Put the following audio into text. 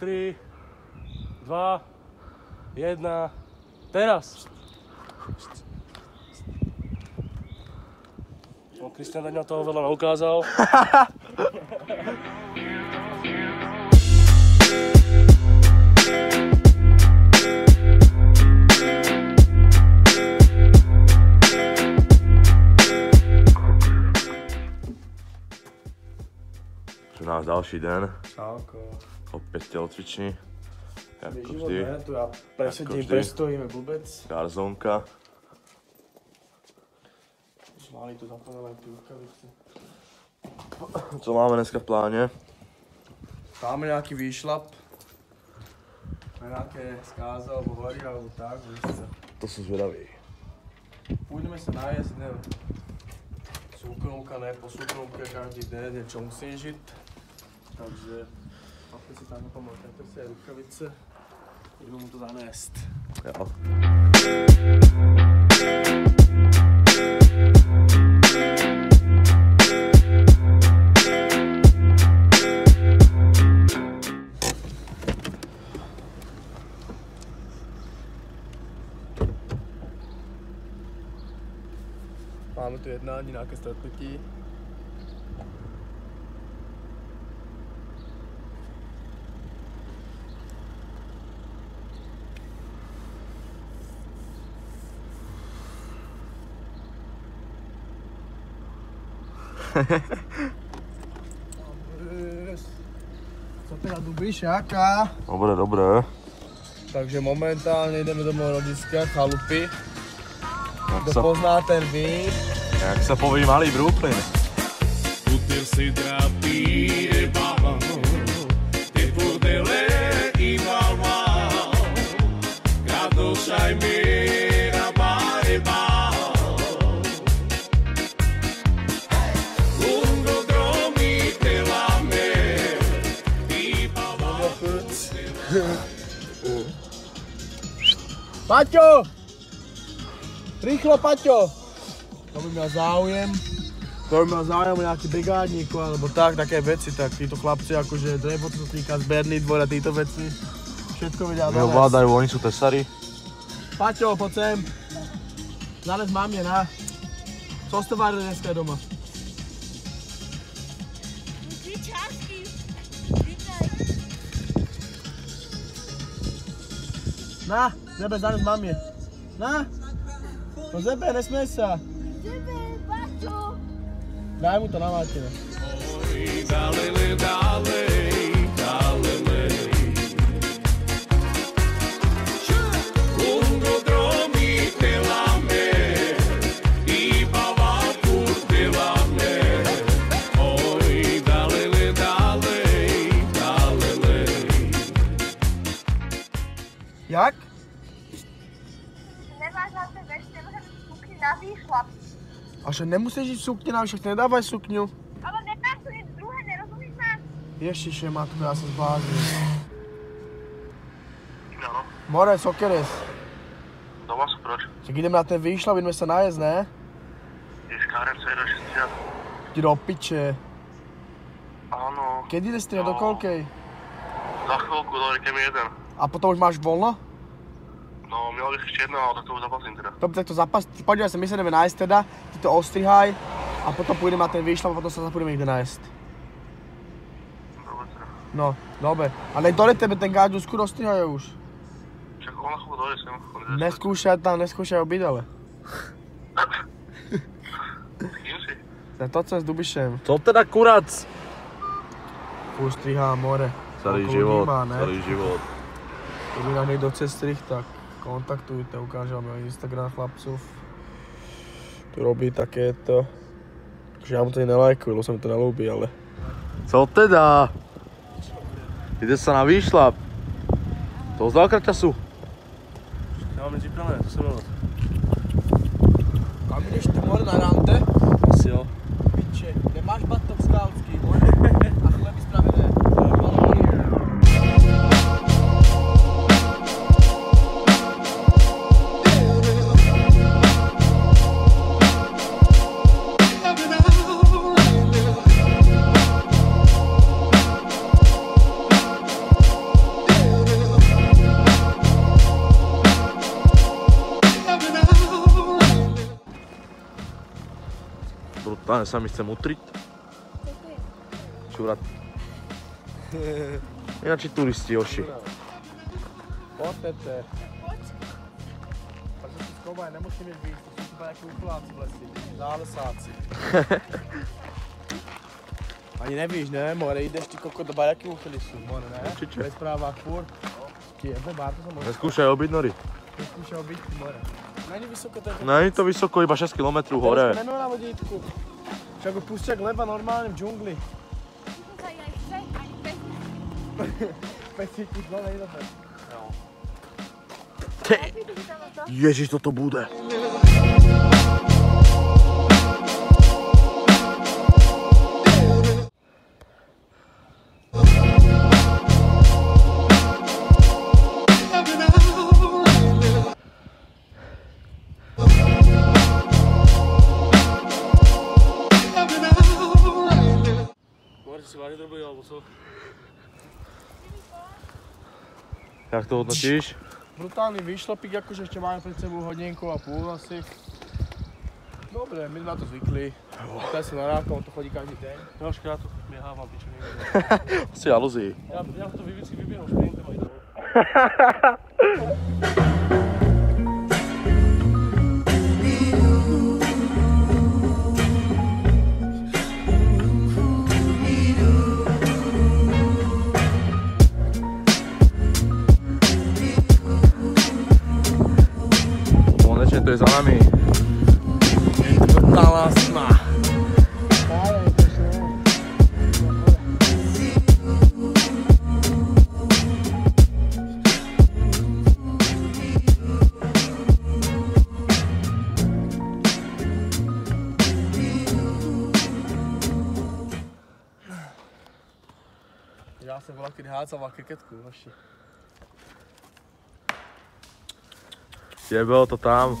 3, 2, 1, teraz. No, Kristian Daňo toho veľa neukázal. Náš ďalší den, Čauko. opäť telocvičný, ako Život vždy, ne, tu ja vždy. prestojíme vôbec. garzónka. Mali tu zaplnené tie rukavice. Co máme dneska v pláne? Máme nejaký výšlap. Nejaké skáze alebo hory alebo tak, víš To som zvedavý. Pôjdeme sa najesť, ne? Súkromka, ne, po súkromke každý den niečo musím žiť. Takže, chlapi si tam pomôžete si aj rukavice. Idú mu to zanést. Jo. Máme tu jednání, nějaké stretnutí. Co teda dubíš, jaká? Dobre, dobre. Takže momentálne ideme do môjho rodiska, chalupy. Kto sa, pozná ten ví, jak sa poví malý Brooklyn. O terceira pireba Paťo! Rýchlo, Paťo! To by mal záujem. To by mal záujem o nejaký brigádníku alebo tak, také veci, tak títo chlapci akože drevo, čo sa týka zberný dvor a títo veci. Všetko vedia dovesť. Neovládajú, oni sú tesari. Paťo, poď sem. Zanes mamie, na. Co ste varili dneska doma? Na, zebe, zanes mamie. Na. No zebe, nesmiej sa. Tebe, Paťo. Daj mu to na Martina. Dalele, dalej, dalele. Na na výšlap. A že nemusíš ísť v sukni, nám však nedávaj sukňu. Ale nemáš tu nič druhé, nerozumíš ma? Ježiše, matko, ja sa zblázním. Áno, More, sokeres. doma sú proč? Čak idem na ten výšlap, ideme sa najesť, ne? Je KRC 60. Ty do piče. Áno, Kedy ideš strieľať do koľkej? za chvíľku do mi jeden. A potom už máš voľno? No, měl bych ještě jedno, ale tak to už zapasím teda. Dobre, tak to zapas, podívaj sa, my sa ideme nájsť teda, ty to ostrihaj a potom pôjdeme na ten výšlap a potom sa zase pôjdeme niekde nájsť. Dobre teda. No, dobre. Ale dole tebe ten gáč skôr ostrihajú už. Však on na dojde sem. Neskúšaj tam, neskúšaj obyť ale. Kým si? Za to cez Dubišem. Co teda kurac? Ustrihá more. Celý život, celý život. Keby nám niekto chce strih, tak kontaktujte, ukážem vám Instagram chlapcov. Tu robí takéto. Takže ja mu to nelajkujú, lebo sa mi to nelúbi, ale... Co teda? Ide sa na výšlap. To zdalka času. Ja mám připravené, to jsem měl. Kam jdeš ty more na rande? Asi jo. Piče, nemáš batok skautský, a Táne sa mi chcem utriť. Čúrať. Ináči turisti, oši. Poďte. Takže si nemusíme byť, to sú iba nejakí úpláci v lesi, zálesáci. Ani nevíš, ne, more, ideš ty koko do bajaky uchyli sú, more, ne? Určite. Bez práva furt. Jebe, bárto som možno Neskúšaj obiť nory. skúšal byť, more. Není vysoko, to je Není to vysoko, iba 6 km hore. Nemá na vodítku. Však ho pustia k leba normálne v džungli. Jak chce, ani bez Pesíky, no nejde to. Ty, Ježiš, toto bude. Co? Jak to hodnotíš? Brutálny výšlopík, akože ešte máme pred sebou hodinku a pôl asi. Dobre, my sme na to zvykli. Tutaj sa narákom, to chodí každý deň. Troška ja to biehávam, pičo niekde. Si aluzí. Ja, ja to vždycky vybieram šprintem aj dole. je za nami. Brutálna sma. Ja som bola, kedy hádzal kriketku, hoši. Jebelo to tam.